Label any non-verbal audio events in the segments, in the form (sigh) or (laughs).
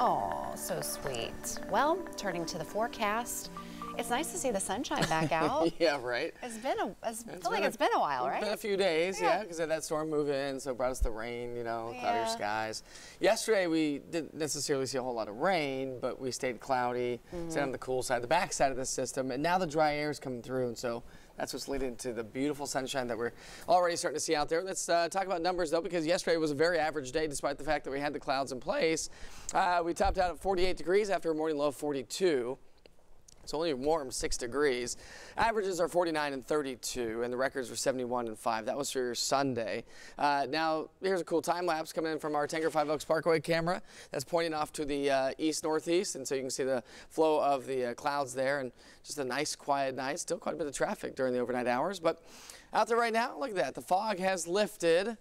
Oh, so sweet. Well, turning to the forecast, it's nice to see the sunshine back (laughs) out. yeah, right. It's been a, it's, It's feel like a- it's been a while, It's right? been a few days, Yeah. yeah, because of that storm move in, so it brought us the rain, you know, cloudier Yeah. skies. Yesterday we didn't necessarily see a whole lot of rain, but we stayed cloudy, Mm-hmm. stayed on the cool side, the back side of the system, and now the dry air is coming through, and so that's what's leading to the beautiful sunshine that we're already starting to see out there. Let's uh, talk about numbers though, because yesterday was a very average day, despite the fact that we had the clouds in place. Uh, we topped out at 48 degrees after a morning low of 42. It's only warm six degrees. Averages are 49 and 32, and the records were 71 and 5. That was for your Sunday. Uh, now, here's a cool time lapse coming in from our Tanger Five Oaks Parkway camera that's pointing off to the uh, east northeast, and so you can see the flow of the uh, clouds there, and just a nice quiet night. Still quite a bit of traffic during the overnight hours, but out there right now, look at that. The fog has lifted.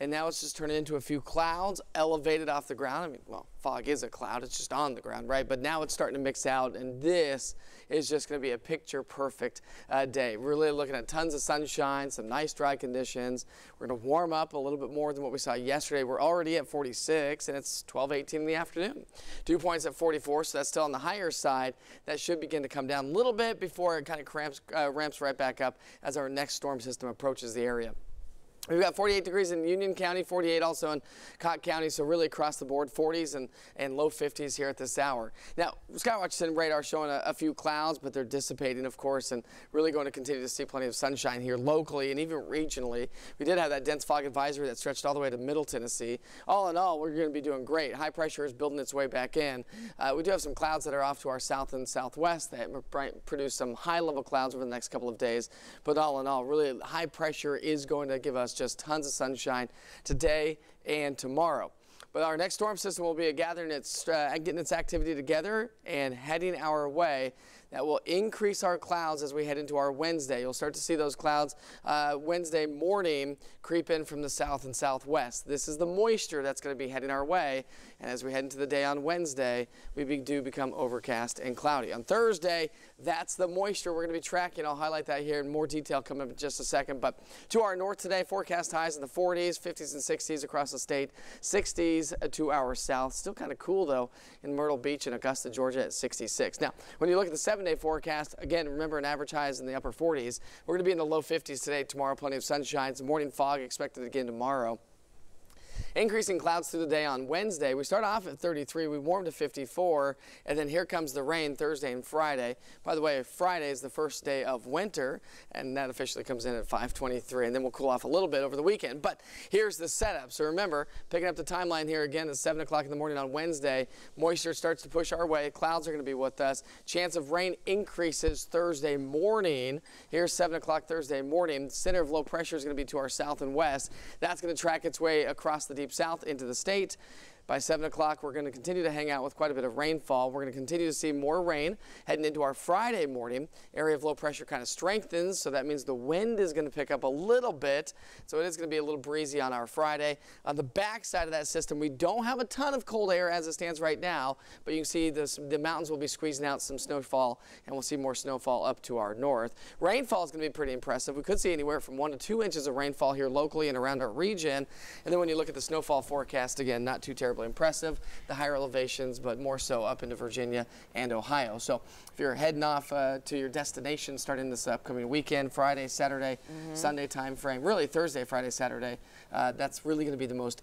And now it's just turning into a few clouds elevated off the ground. I mean, well, fog is a cloud, it's just on the ground, right? But now it's starting to mix out, and this is just going to be a picture perfect uh, day. Really looking at tons of sunshine, some nice dry conditions. We're going to warm up a little bit more than what we saw yesterday. We're already at 46, and it's 12 18 in the afternoon. Dew points at 44, so that's still on the higher side. That should begin to come down a little bit before it kind of uh, ramps right back up as our next storm system approaches the area. We've got 48 degrees in Union County, 48 also in Scott County, so really across the board, 40s and, and low 50s here at this hour. Now, Skywatch and radar showing a, a few clouds, but they're dissipating, of course, and really going to continue to see plenty of sunshine here locally and even regionally. We did have that dense fog advisory that stretched all the way to Middle Tennessee. All in all, we're going to be doing great. High pressure is building its way back in. Uh, we do have some clouds that are off to our south and southwest that pr- produce some high level clouds over the next couple of days. But all in all, really high pressure is going to give us just tons of sunshine today and tomorrow. But our next storm system will be gathering its, uh, getting its activity together and heading our way that will increase our clouds as we head into our Wednesday. You'll start to see those clouds uh, Wednesday morning creep in from the south and southwest. This is the moisture that's going to be heading our way. And as we head into the day on Wednesday, we be, do become overcast and cloudy. On Thursday, that's the moisture we're going to be tracking. I'll highlight that here in more detail coming up in just a second. But to our north today, forecast highs in the 40s, 50s, and 60s across the state, 60s uh, to our south. Still kind of cool though in Myrtle Beach and Augusta, Georgia at 66. Now, when you look at the 70s, seven-day forecast, again, remember an average high is in the upper 40s. We're going to be in the low 50s today. Tomorrow, plenty of sunshine. Some morning fog expected again tomorrow. Increasing clouds through the day on Wednesday. We start off at 33, we warm to 54, and then here comes the rain Thursday and Friday. By the way, Friday is the first day of winter, and that officially comes in at 523, and then we'll cool off a little bit over the weekend. But here's the setup. So remember, picking up the timeline here again at 7 o'clock in the morning on Wednesday, moisture starts to push our way. Clouds are going to be with us. Chance of rain increases Thursday morning. Here's 7 o'clock Thursday morning. Center of low pressure is going to be to our south and west. That's going to track its way across the deep south into the state. By 7 o'clock, we're going to continue to hang out with quite a bit of rainfall. We're going to continue to see more rain heading into our Friday morning. Area of low pressure kind of strengthens, so that means the wind is going to pick up a little bit. So it is going to be a little breezy on our Friday. On the back side of that system, we don't have a ton of cold air as it stands right now, but you can see this, the mountains will be squeezing out some snowfall, and we'll see more snowfall up to our north. Rainfall is going to be pretty impressive. We could see anywhere from one to two inches of rainfall here locally and around our region. And then when you look at the snowfall forecast, again, not too terribly impressive. The higher elevations, but more so up into Virginia and Ohio. So if you're heading off uh, to your destination starting this upcoming weekend, Friday, Saturday, Sunday time frame, really Thursday, Friday, Saturday, uh, that's really going to be the most